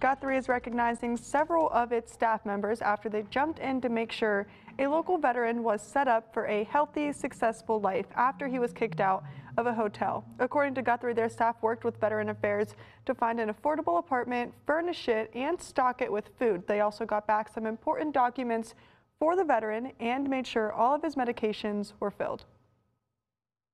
Guthrie is recognizing several of its staff members after they jumped in to make sure a local veteran was set up for a healthy, successful life after he was kicked out of a hotel. According to Guthrie, their staff worked with Veteran Affairs to find an affordable apartment, furnish it, and stock it with food. They also got back some important documents for the veteran and made sure all of his medications were filled.